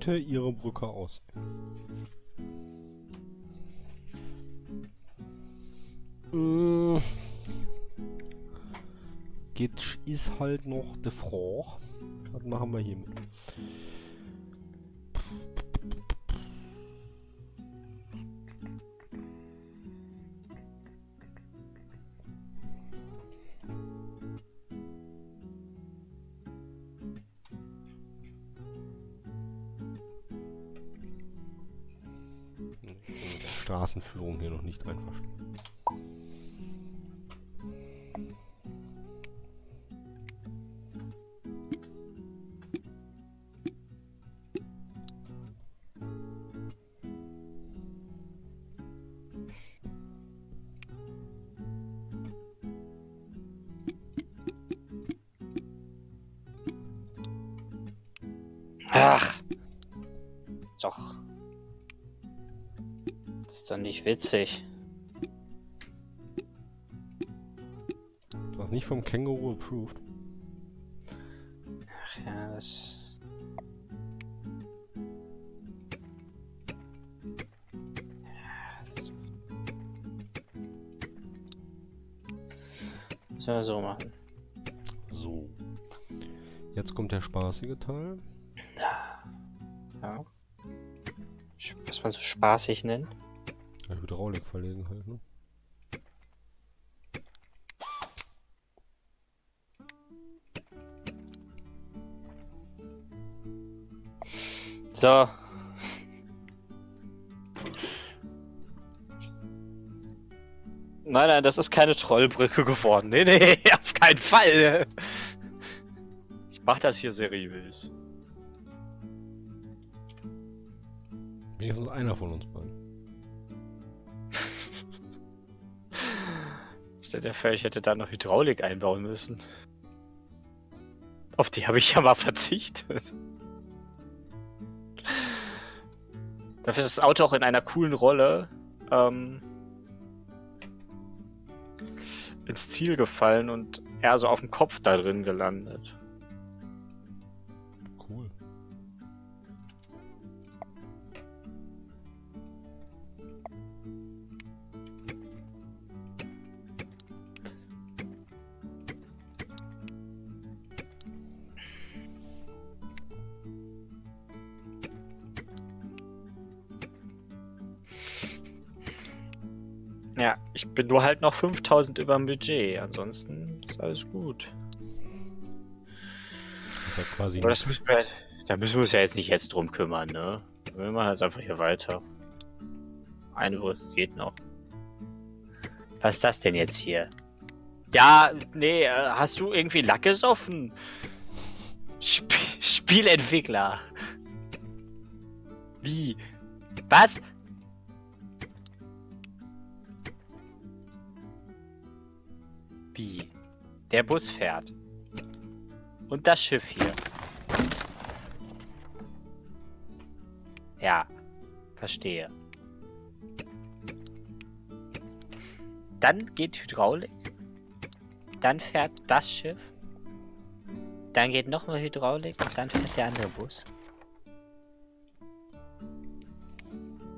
Könnte ihre Brücke aussehen. Äh, Geht ist halt noch de Frage. Was machen wir hiermit? Straßenführung hier noch nicht einverstanden. Nicht witzig. Das ist nicht vom Känguru approved. Ach ja, das. Müssen wir so machen. So. Jetzt kommt der spaßige Teil. Ja. Was man so spaßig nennt. Hydraulik verlegen halt, ne? So. Nein, nein, das ist keine Trollbrücke geworden. Nee, nee, auf keinen Fall. Ich mach das hier seriös. Wenigstens einer von uns beiden. Stell dir vor, ich hätte da noch Hydraulik einbauen müssen. Auf die habe ich ja mal verzichtet. Dafür ist das Auto auch in einer coolen Rolle ähm, ins Ziel gefallen und er so auf dem Kopf da drin gelandet. Ja, ich bin nur halt noch 5000 über dem Budget. Ansonsten ist alles gut. Das ist ja quasi Aber das müssen wir, halt- da müssen wir uns ja jetzt nicht jetzt drum kümmern, ne? Wir machen jetzt einfach hier weiter. Eine Brücke geht noch. Was ist das denn jetzt hier? Ja, nee, äh, hast du irgendwie Lack gesoffen? Sp Spielentwickler. Wie? Was? Wie? Der Bus fährt. Und das Schiff hier. Ja, verstehe. Dann geht Hydraulik. Dann fährt das Schiff. Dann geht nochmal Hydraulik und dann fährt der andere Bus.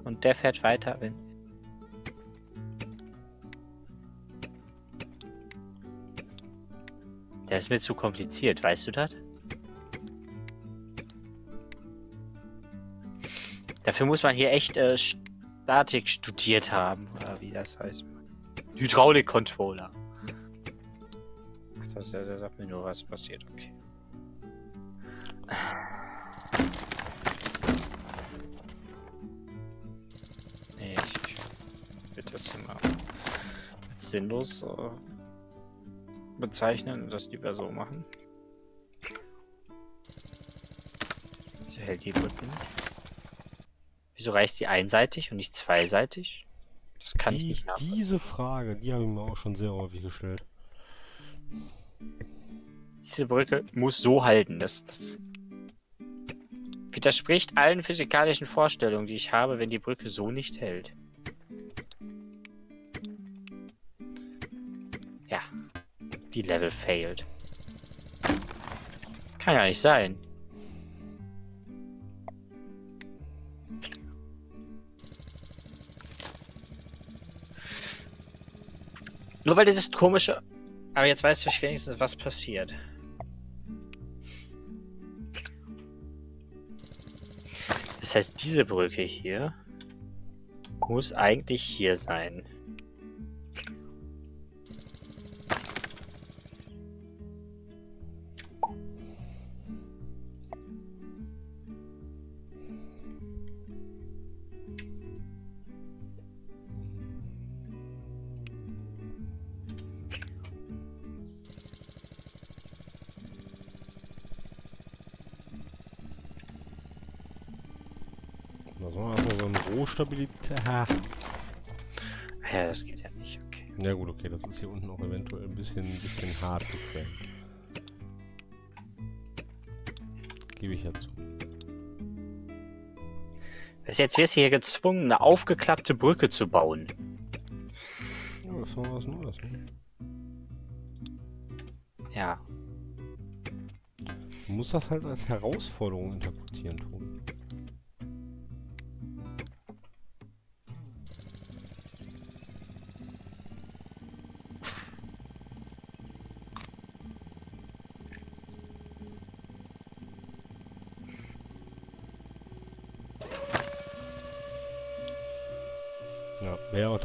Und der fährt weiter, wenn. Der ist mir zu kompliziert, weißt du das? Dafür muss man hier echt äh, Statik studiert haben, oder wie das heißt. Hydraulik-Controller. Das, das sagt mir nur, was passiert, okay. Nee, ich, ich das hier mal sinnlos äh, bezeichnen und das lieber so machen. Wieso hält die Brücke nicht? Wieso reißt die einseitig und nicht zweiseitig? Das kann ich Die, nicht nachvollziehen. diese Frage, die habe ich mir auch schon sehr häufig gestellt. Diese Brücke muss so halten. Das, das widerspricht allen physikalischen Vorstellungen, die ich habe, wenn die Brücke so nicht hält. Die Level failed. Kann ja nicht sein. Nur weil dieses komische. Aber jetzt weiß ich wenigstens, was passiert. Das heißt, diese Brücke hier muss eigentlich hier sein. Rohstabilität. Ha. Ja, das geht ja nicht, okay. Ja gut, okay, das ist hier unten auch eventuell ein bisschen, ein bisschen hart geframed. Gebe ich ja zu. Jetzt wirst du hier gezwungen, eine aufgeklappte Brücke zu bauen. Ja, das ist mal was Neues. Ne? Ja. Du musst das halt als Herausforderung interpretieren, Tobi.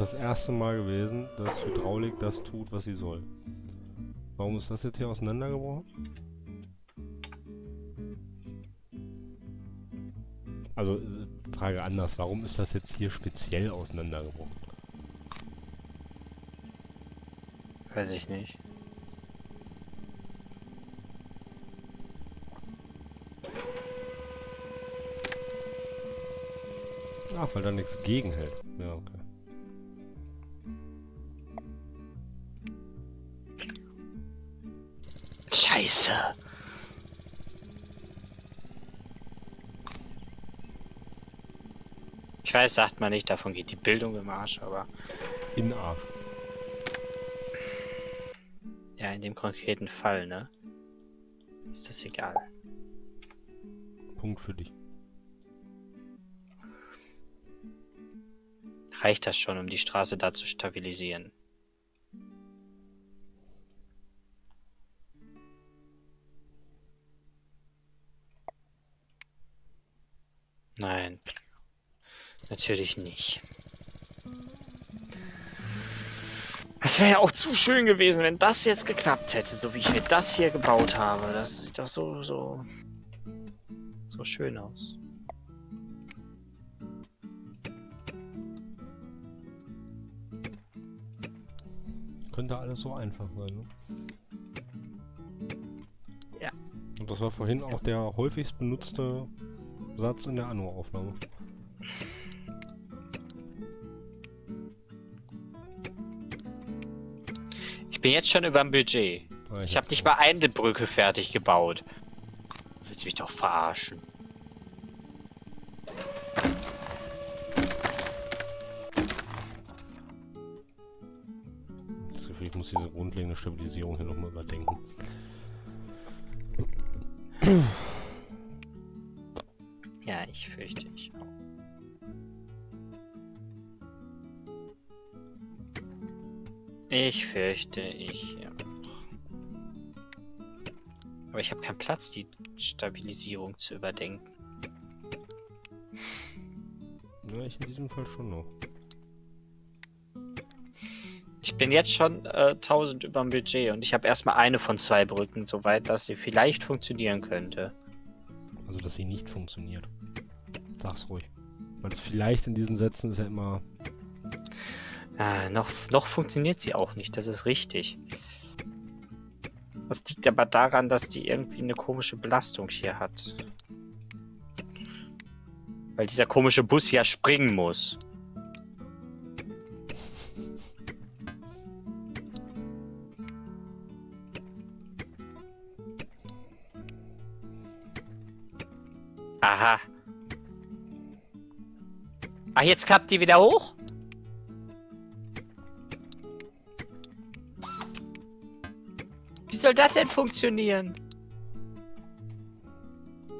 Das erste Mal gewesen, dass Hydraulik das tut, was sie soll. Warum ist das jetzt hier auseinandergebrochen? Also, äh, Frage anders, warum ist das jetzt hier speziell auseinandergebrochen? Weiß ich nicht. Ach, weil da nichts gegenhält. Scheiße. Ich weiß, sagt man nicht, davon geht die Bildung im Arsch, aber In Arsch. ja, in dem konkreten Fall, ne? Ist das egal. Punkt für dich. Reicht das schon, um die Straße da zu stabilisieren? Natürlich nicht. Es wäre ja auch zu schön gewesen, wenn das jetzt geklappt hätte, so wie ich mir das hier gebaut habe. Das sieht doch so, so, so schön aus. Könnte alles so einfach sein, ne? Ja. Und das war vorhin auch der häufigst benutzte Satz in der Anno-Aufnahme. Ich bin jetzt schon über dem Budget. Ah, Ich habe nicht mal eine Brücke fertig gebaut. Willst du mich doch verarschen? das Gefühl, ich muss diese grundlegende Stabilisierung hier nochmal überdenken. Ja, ich fürchte ich auch. Ich fürchte ich. Aber ich habe keinen Platz, die Stabilisierung zu überdenken. Ja, ich in diesem Fall schon noch. Ich bin jetzt schon äh, 1000 über dem Budget und ich habe erstmal eine von zwei Brücken, soweit dass sie vielleicht funktionieren könnte. Also, dass sie nicht funktioniert. Sag's ruhig. Weil das vielleicht in diesen Sätzen ist ja immer... Ah, noch, noch funktioniert sie auch nicht, das ist richtig. Das liegt aber daran, dass die irgendwie eine komische Belastung hier hat. Weil dieser komische Bus ja springen muss. Aha. Ah, jetzt klappt die wieder hoch? Soll das denn funktionieren?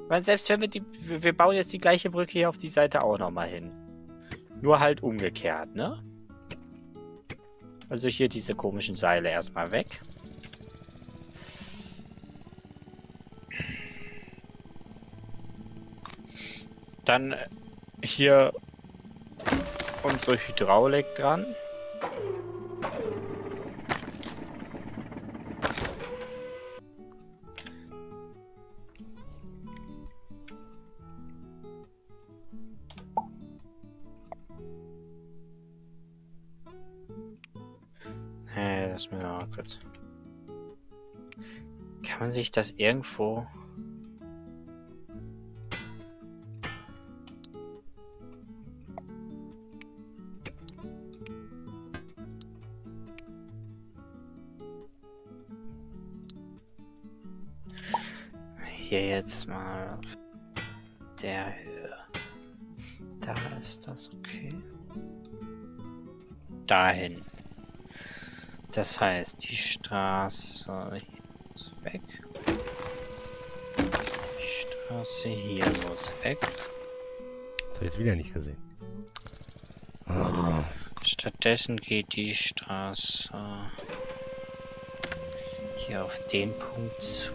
Weil selbst wenn wir die. Wir bauen jetzt die gleiche Brücke hier auf die Seite auch nochmal hin. Nur halt umgekehrt, ne? Also hier diese komischen Seile erstmal weg. Dann hier unsere Hydraulik dran. Sich das irgendwo. Hier jetzt mal auf der Höhe. Da ist das okay. Dahin. Das heißt, die Straße Straße hier muss weg. Das habe ich jetzt wieder nicht gesehen. Stattdessen geht die Straße hier auf den Punkt zu.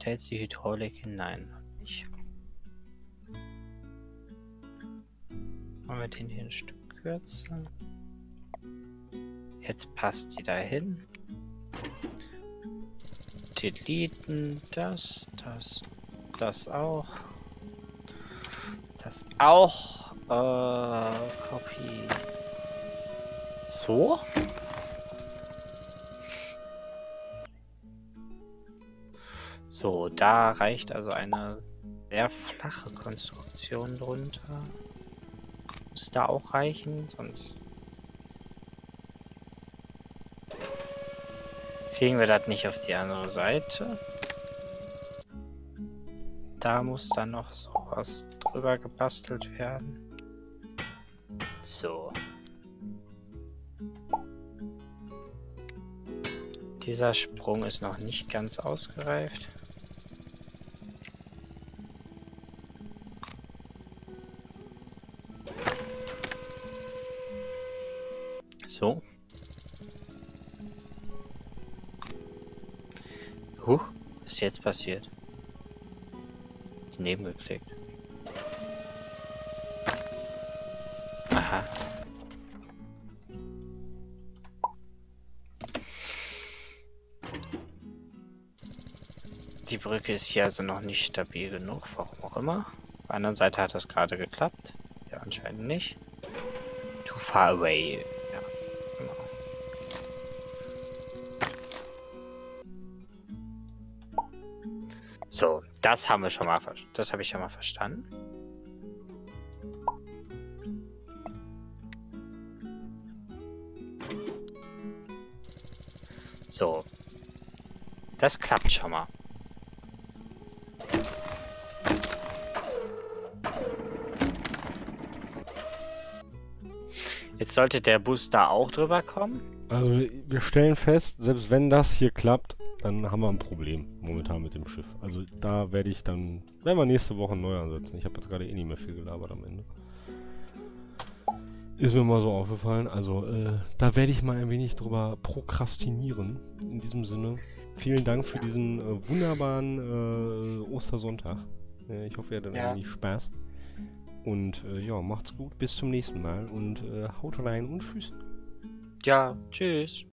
Da jetzt die Hydraulik hinein? Machen wir den hier ein Stück kürzer. Jetzt passt die dahin. Deleten, das, das, das auch. Das auch. Äh, Copy. So? So, da reicht also eine sehr flache Konstruktion drunter. Muss da auch reichen, sonst kriegen wir das nicht auf die andere Seite. Da muss dann noch sowas drüber gebastelt werden. So. Dieser Sprung ist noch nicht ganz ausgereift. So. Huch, was ist jetzt passiert? Daneben geklickt. Aha. Die Brücke ist hier also noch nicht stabil genug, warum auch immer. Auf der anderen Seite hat das gerade geklappt. Ja, anscheinend nicht. Too far away. So, das haben wir schon mal, das habe ich schon mal verstanden. So, das klappt schon mal. Jetzt sollte der Bus da auch drüber kommen. Also wir stellen fest, selbst wenn das hier klappt, dann haben wir ein Problem momentan mit dem Schiff. Also da werde ich dann, werden wir nächste Woche neu ansetzen. Ich habe jetzt gerade eh nicht mehr viel gelabert am Ende. Ist mir mal so aufgefallen. Also äh, da werde ich mal ein wenig drüber prokrastinieren. In diesem Sinne, vielen Dank für diesen äh, wunderbaren äh, Ostersonntag. Äh, ich hoffe, ihr hattet Ja. ein wenig Spaß. Und äh, ja, macht's gut, bis zum nächsten Mal und äh, haut rein und tschüss. Ja, tschüss.